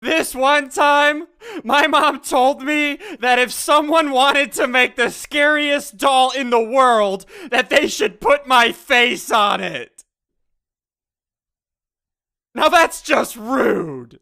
This one time, my mom told me that if someone wanted to make the scariest doll in the world, that they should put my face on it. Now that's just rude.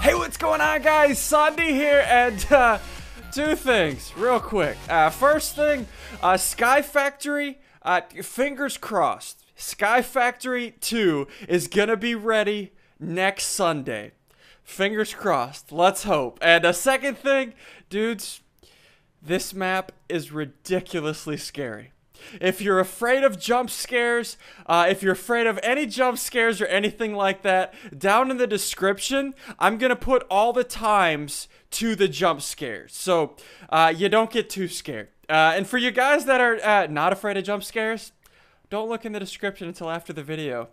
Hey, what's going on, guys? SSundee here, and uh, two things, real quick. Uh, first thing, uh, Sky Factory, uh, fingers crossed. Sky Factory 2 is gonna be ready next Sunday. Fingers crossed. Let's hope. And a second thing, dudes, this map is ridiculously scary. If you're afraid of jump scares, uh, if you're afraid of any jump scares or anything like that, down in the description, I'm gonna put all the times to the jump scares, so uh, you don't get too scared. Uh, and for you guys that are uh, not afraid of jump scares, don't look in the description until after the video.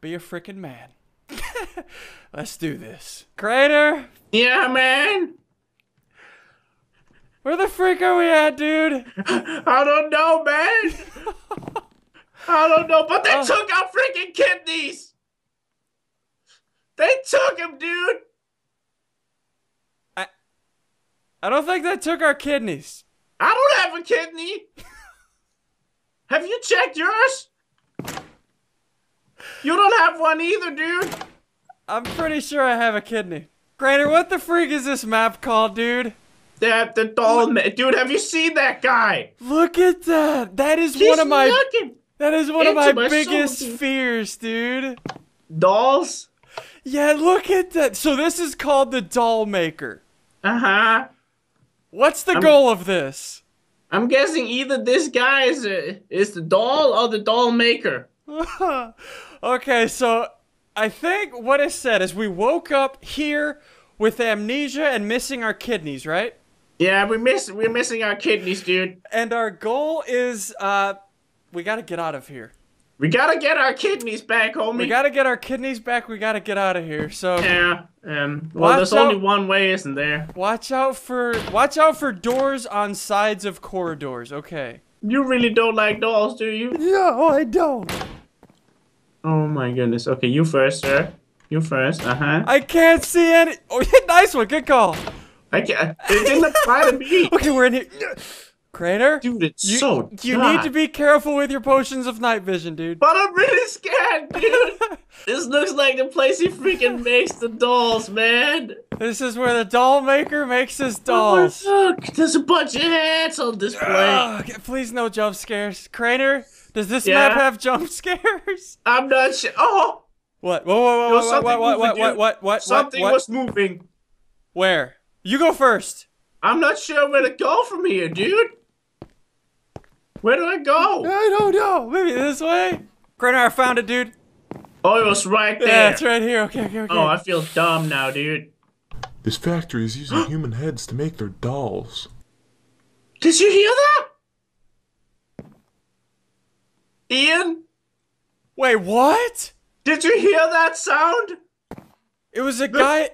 Be a freaking man. Let's do this. Crainer! Yeah, man! Where the freak are we at, dude? I don't know, man! I don't know, but they Oh. took our freaking kidneys! They took them, dude! I, I don't think they took our kidneys. I don't have a kidney! Have you checked yours? You don't have one either, dude! I'm pretty sure I have a kidney. Crainer, what the freak is this map called, dude? That the doll dude, have you seen that guy? Look at that. That is He's one of my looking that is one of my my soul, biggest dude. fears, dude. dolls. Yeah, look at that. So this is called the doll maker. Uh-huh. What's the I'm- goal of this? I'm guessing either this guy is uh, is the doll or the doll maker. okay, so I think what is said is we woke up here with amnesia and missing our kidneys, right? Yeah, we miss we're missing our kidneys, dude. And our goal is uh we got to get out of here. We gotta get our kidneys back, homie. We got to get our kidneys back. We got to get out of here. So yeah. Um. Well, there's only one way, isn't there? watch out for watch out for doors on sides of corridors. Okay. You really don't like dolls, do you? No, I don't. Oh my goodness. Okay, you first, sir. You first. Uh huh. I can't see any. Oh, nice one. Good call. I can't. It didn't apply to me. Okay, we're in here. Crainer. Dude, it's You, so you need to be careful with your potions of night vision, dude. But I'm really scared, dude. this looks like the place he freaking makes the dolls, man. This is where the doll maker makes his Oh, dolls. look, there's a bunch of hats on display. Ugh, please no jump scares. Crainer, does this Yeah? map have jump scares? I'm not sure. Oh, What? Whoa, whoa, whoa, whoa, what, what, what, what, what, what, something what, was moving. Where? You go first. I'm not sure where to go from here, dude. Where do I go? I don't know. Maybe this way. Crainer, I found it, dude. Oh, it was right there. Yeah, it's right here. Okay, okay, okay. Oh, I feel dumb now, dude. This factory is using human heads to make their dolls. Did you hear that? Ian, Wait, what? did you hear that sound? It was a guy.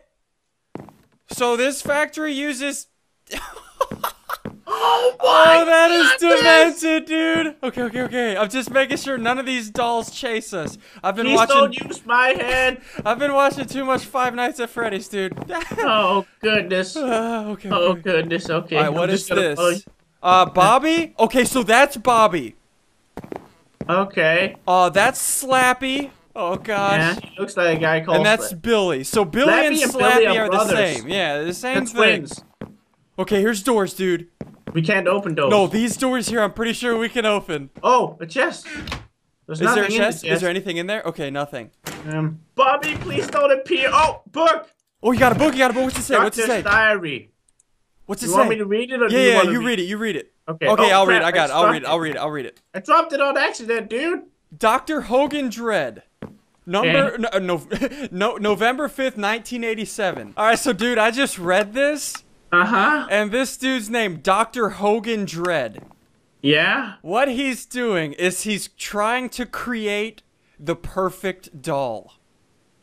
So this factory uses. Oh my Oh, that is demented, dude. Okay, okay, okay. I'm just making sure none of these dolls chase us. I've been Please watching. don't use my head. I've been watching too much Five Nights at Freddy's, dude. Oh goodness. Uh, okay. Oh okay. goodness. Okay. All right, what is this? Uh, Bobby. Okay, so that's Bobby. Okay. Uh, that's Slappy. Oh Yeah. gosh. he Looks like a guy called. And that's Billy. So Billy Slappy and and Slappy Billy are, are the same. Yeah, the same They're thing. twins. Okay, here's doors, dude. We can't open those. No, these doors here, I'm pretty sure we can open. Oh, a chest. There's Is there a in chest? Is there anything in there? Okay, nothing. Um, Bobby, please don't appear. Oh, book. Oh, you got a book. You got a book. What's it say? What's it say? diary. What's it You say? You want me to read it or do yeah, you yeah. You read it. You read it. Okay. Okay, Oh, I'll read it. I got it. I'll read it. I'll read it. I'll read it. I dropped it on accident, dude. Dr. Hogan Dread. Number no, no, no, November 5th, 1987. All right, so dude, I just read this Uh huh. and this dude's name Dr. Hogan Dread. Yeah. What he's doing is he's trying to create the perfect doll.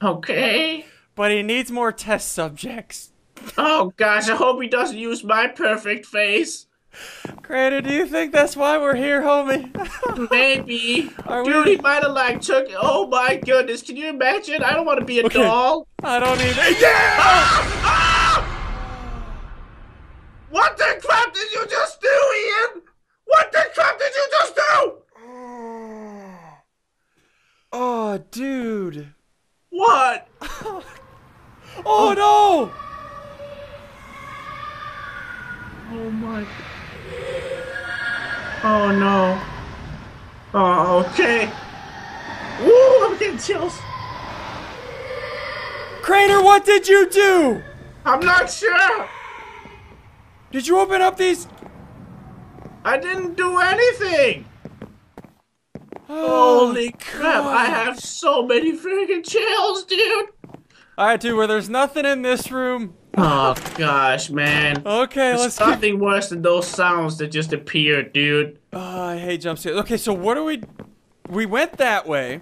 Okay. But he needs more test subjects. Oh gosh, I hope he doesn't use my perfect face. Crainer, do you think that's why we're here, homie? Maybe. Are Dude, we- he might have like took. Oh my goodness! Can you imagine? I don't want to be a Okay. doll. I don't even. Yeah! What the crap did you just do, Ian? What the crap did you just do? Oh, dude. What? Oh no! Oh my. Oh no. Oh, okay. Woo, I'm getting chills. Crainer, what did you do? I'm not sure. Did you open up these? I didn't do anything. Oh, Holy crap, I have so many freaking chills, dude. Alright, dude, where there's nothing in this room. Oh gosh, man. Okay, There's let's keep. nothing worse than those sounds that just appeared, dude. Oh, I hate jump scares. Okay, so what do we? We went that way.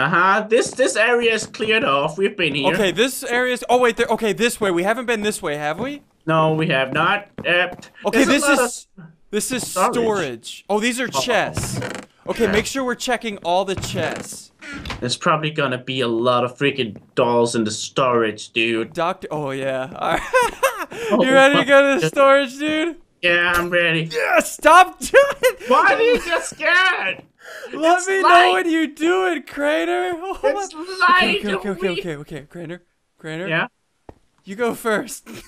Uh huh. This this area is cleared off. We've been here. Okay, this area is... Oh wait, there. Okay, this way. We haven't been this way, have we? No, we have not. Uh, Okay, this is this is storage. storage. Oh, these are chests. Okay, make sure we're checking all the chests. There's probably gonna be a lot of freaking dolls in the storage, dude. Doctor. Oh yeah. Right. you ready to go to the storage, dude? Yeah, I'm ready. Yeah. Stop doing it. Why do you get scared? Let It's me know light. what you doing, Crainer. Oh, It's my- light. Okay, okay, okay, we- okay, okay, Crainer. Crainer. Yeah. You go first.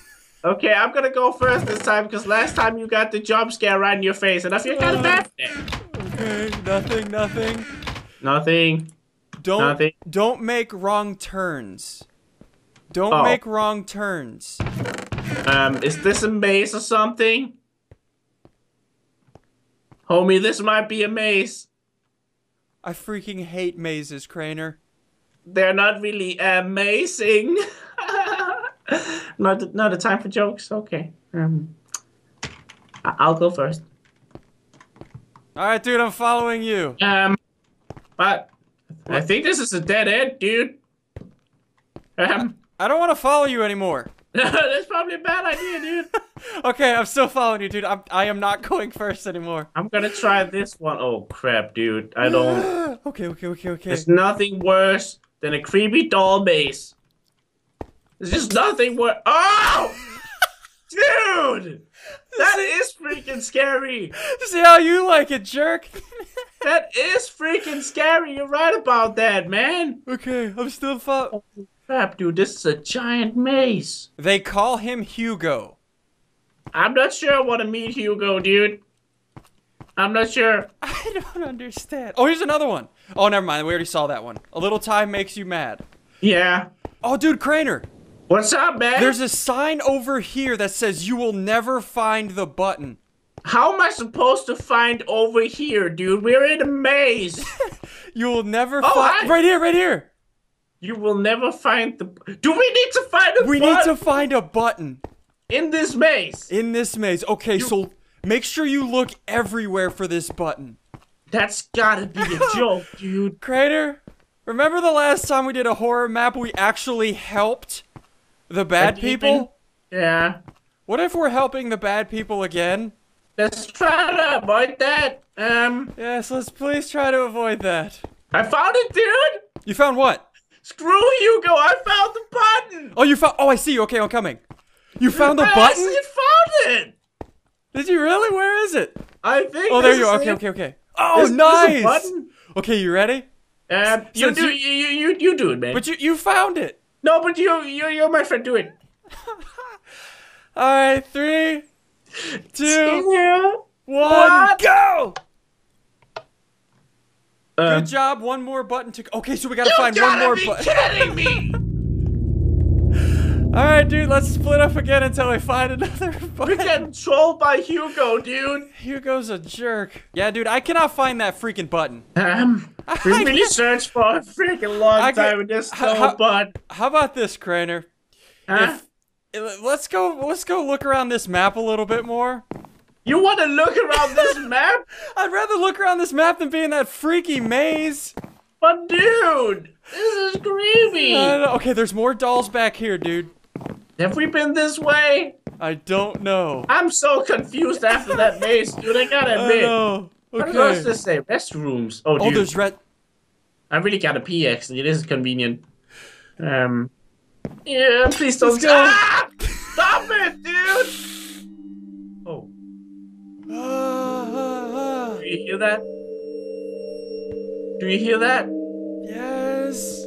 Okay, I'm gonna go first this time because last time you got the jump scare right in your face, and I feel kind of bad. okay. Nothing. Nothing. Nothing. Don't Nothing. don't make wrong turns. Don't Oh. make wrong turns. Um, is this a maze or something? Homie, this might be a maze. I freaking hate mazes, Crainer. They're not really amazing. not the, not the time for jokes. Okay. Um, I- I'll go first. All right, dude, I'm following you. Um, but I think this is a dead end, dude. Um, I don't want to follow you anymore. that's probably a bad idea, dude. Okay, I'm still following you, dude. I'm I am not going first anymore. I'm gonna try this one. Oh crap, dude! I don't. okay, okay, okay, okay. There's nothing worse than a creepy doll maze. There's just nothing worse. Oh, dude, that is freaking scary. See how you like it, jerk. That is freaking scary. You're right about that, man. okay, I'm still fo- Crap, dude, this is a giant maze. They call him Hugo. I'm not sure I want to meet Hugo, dude. I'm not sure. I don't understand. Oh, here's another one. Oh, never mind. We already saw that one. A little time makes you mad. Yeah. Oh, dude, Crainer. What's up, man? There's a sign over here that says you will never find the button. How am I supposed to find over here, dude? We're in a maze. You will never Oh, find. hi. Right here, right here. you will never find the. Do we need to find a We need to find a button in this maze? in this maze. Okay, so make sure you look everywhere for this button. That's gotta be a joke, dude. Crainer, remember the last time we did a horror map? We actually helped the bad people. Yeah. What if we're helping the bad people again? Let's try to avoid that. Um, Yes, let's please try to avoid that. I found it, dude. You found what? Screw Hugo. I found the button. Oh, you found. Oh, I see you. Okay, I'm coming. You found the I button? actually found it. Did you really? Where is it? I think. Oh, there you are. Okay, okay, okay. Oh, this nice. button? Okay, you ready? Um, you Since do. you- You, you you you do it, man. But you you found it. No, but you you you're my friend. Do it. All right, three, two, one, What? go. Um, Good job. One more button to. Okay, so we gotta you find gotta one more be button. kidding me! All right, dude. Let's split up again until we find another We're getting trolled by Hugo, dude. Hugo's a jerk. Yeah, dude. I cannot find that freaking button. Um, we I really get- searched for a freaking long I time and there's how- no how- button. How about this, Crainer? Huh? If, let's go. Let's go look around this map a little bit more. You want to look around this map? I'd rather look around this map than be in that freaky maze. But dude, this is creepy. I. Okay, there's more dolls back here, dude. Have we been this way? I don't know. I'm so confused after that maze, dude. I gotta I admit. know. What does this say? Restrooms. Oh, Oh, dude. there's red. I really gotta pee, actually. It is convenient. Um. Yeah, please don't. Let's go. Ah! Stop it, dude! Oh, ah. do you hear that? Do you hear that? Yes.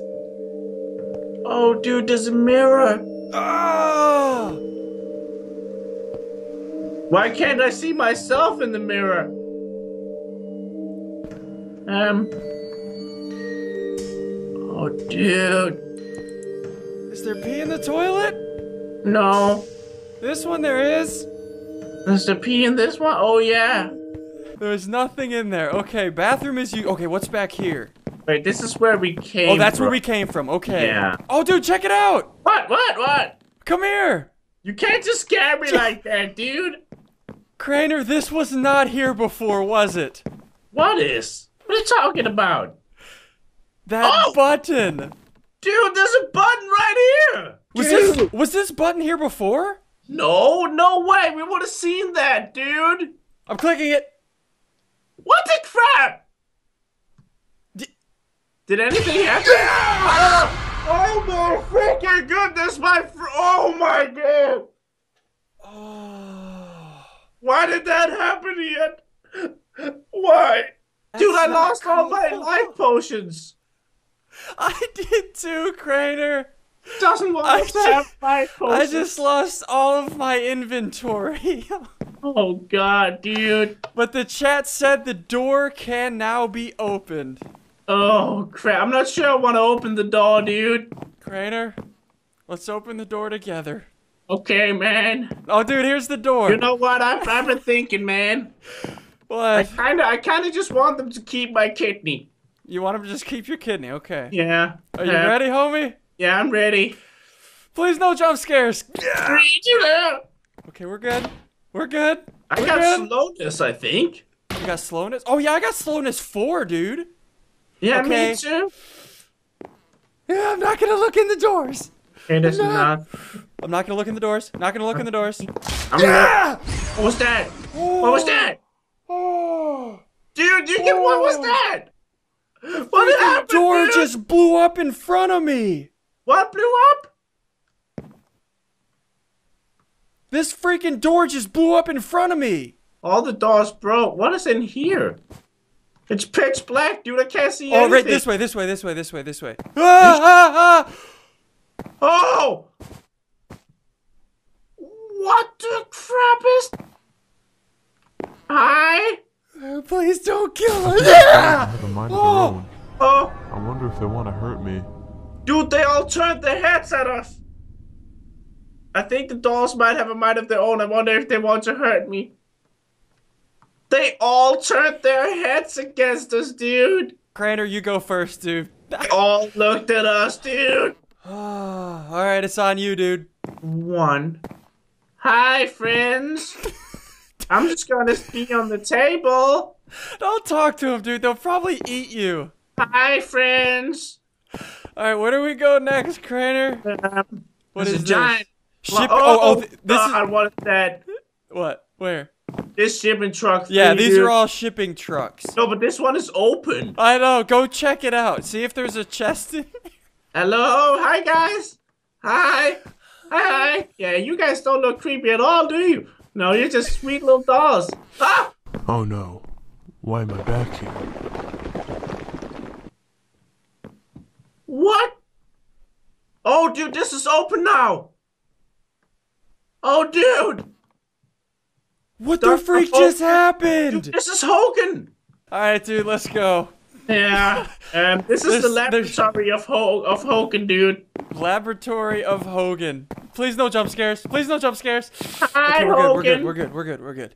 Oh, dude, there's a mirror. Ah. Why can't I see myself in the mirror? Um. Oh, dude. Is there pee in the toilet? No. This one there is. There's the pee in this one? Oh, yeah. There's nothing in there. Okay, bathroom is you. Okay, what's back here? Wait, this is where we oh, came Oh, that's where we came from. Okay. Yeah. Oh, dude, check it out. What? What? What? Come here. You can't just scare me like that, dude. Crainer, this was not here before, was it? What is? What are you talking about? That Oh! button. Dude, there's a button right here. Was Dude. this was this button here before? No, no way. We would have seen that, dude. I'm clicking it. What the crap? D- Did anything happen? oh my freaking goodness, my fr- Oh my god. Oh. Why did that happen yet? Why? Dude, I That's lost all my life potions. I did too, Crainer. Doesn't want I us to have life I just lost all of my inventory. Oh god, dude. but the chat said the door can now be opened. Oh crap. I'm not sure I want to open the door, dude. Crainer, let's open the door together. Okay, man. Oh, dude, here's the door. You know what? I've, I've been thinking, man. What? I kinda, I kinda just want them to keep my kidney. You want them to just keep your kidney? Okay. Yeah. Are you Yeah. ready, homie? Yeah, I'm ready. Please, no jump scares. One. Okay, we're good. We're good. I We're got good. slowness, I think. You got slowness. Oh yeah, I got slowness four, dude. Yeah, Okay. me too. Yeah, I'm not gonna look in the doors. That's No. not. I'm not gonna look in the doors. Not gonna look in the doors. I'm Ah! What was that? What was that? Oh. Dude, you get what was Oh. that? What The happened? door dude? just blew up in front of me. What blew up? This freaking door just blew up in front of me. All the doors broke. What is in here? It's pitch black, dude. I can't see Oh, anything. right this way, this way, this way, this way, this way. Ah, ah, ah. Oh! What the crap is? Hi? Oh, please don't kill her. Have a mind of their Oh. own. Oh, I wonder if they want to hurt me. dude, they all turned their heads at us. I think the dolls might have a mind of their own. I wonder if they want to hurt me. They all turned their heads against us, dude. Crainer, you go first, dude. They All looked at us, dude. All right, it's on you, dude. One. Hi, friends. I'm just gonna be on the table. Don't talk to him, dude. They'll probably eat you. Hi, friends. All right, where do we go next, Crainer? Um, What is a giant. this? Ship. oh, Oh, oh, th- this God, is what is that? what? Where? This shipping truck. Yeah, these dude. are all shipping trucks. No, but this one is open. I know. Go check it out. See if there's a chest in. Hello, hi guys. Hi, hi, hi. Yeah, you guys don't look creepy at all, do you? No, you're just sweet little dolls. Ah! Oh no. Why am I back here? What? Oh, dude, this is open now. Oh, dude, What the The- freak just dude, happened? this is Hogan. All right, dude, let's go. Yeah, um, this is the There's- there's- laboratory of Ho of Hogan, dude. Laboratory of Hogan. Please no jump scares. Please no jump scares. Hi, Okay, we're good. We're good. We're good. We're good. We're good.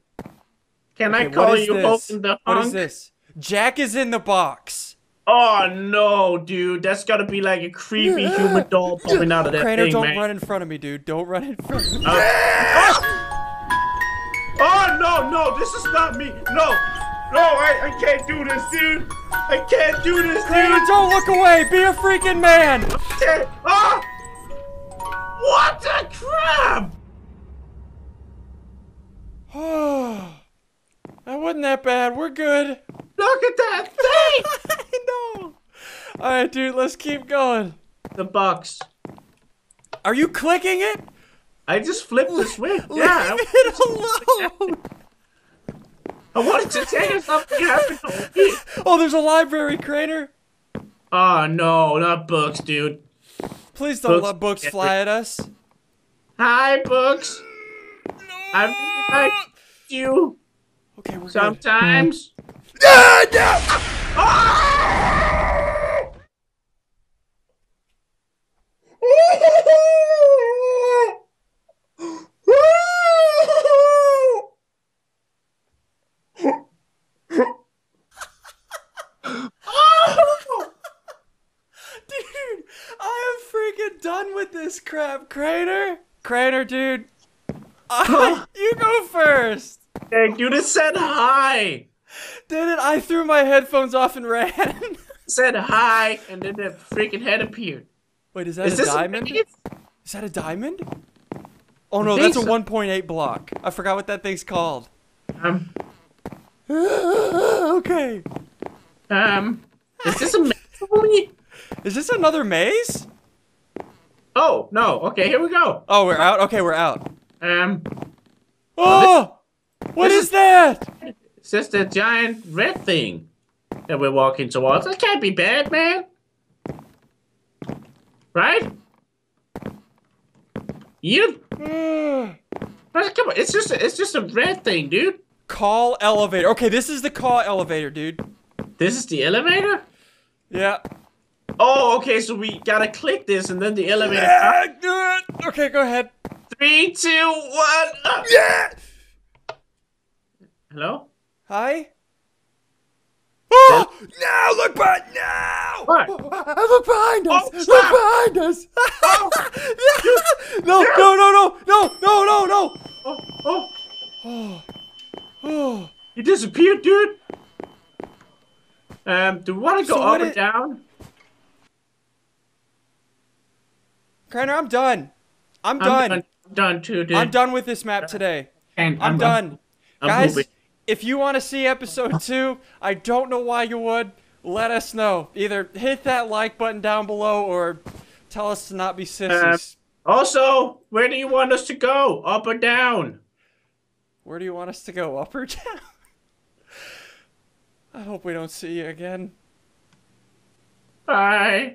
Can I call you this? Hogan the What hunk? is this? Jack is in the box. Oh no, dude, that's gotta be like a creepy human doll popping out of that Crainer, thing, don't man. run in front of me, dude. Don't run in front of me. Oh no, no, this is not me. No, no, I, I can't do this, dude. I can't do this, dude. don't look away. Be a freaking man. Can't- Ah! What the crap? Oh, that wasn't that bad. We're good. Look at that thing! I know. All right, dude. Let's keep going. the box. Are you clicking it? I just flipped the switch. Yeah, Leave I, it alone. I wanted to tell you something happened to me. Oh, there's a library, Crainer. Oh no, not books, dude. Please don't Books. let books fly at us. Hi, books. I'm like you Okay, we're good. sometimes. Ah, no! Dude, I am freaking crap, Crainer. Crainer, dude. I, you go first. Thank you. Just said hi. Did it? I threw my headphones off and ran. Said hi, and then the freaking head appeared. Wait, is that Is a a diamond? maze? Is that a diamond? Oh no, that's a 1.8 block. I forgot what that thing's called. Um, okay. um, is this a maze? Is this another maze? Oh no. Okay, here we go. Oh, we're out? Okay, we're out. Um, Oh! What this is that? it's just a giant red thing that we're walking towards. That can't be bad, man. Right? You. Come on, it's just a, it's just a red thing, dude. call elevator. Okay, this is the call elevator, dude. This is the elevator. Yeah. Oh, okay. So we gotta click this, and then the elevator. Ah, do it. Okay, go ahead. Three, two, one. up. Yeah. Hello. Hi. Oh! No! Look behind! No! What? Look behind us! Oh, look stop! behind us! no! No! No! No! No! No! No! Oh, oh, Oh. Oh! you disappeared, dude. Um, do we want to go So up or it- down? Crainer, I'm done. I'm, I'm done. done. I'm done too, dude. I'm done with this map today. And I'm, done. I'm Guys, moving. if you want to see episode two, I don't know why you would. Let us know. Either hit that like button down below or tell us to not be um, sissies. Also, where do you want us to go? Up or down? Where do you want us to go? Up or down? I hope we don't see you again. Bye.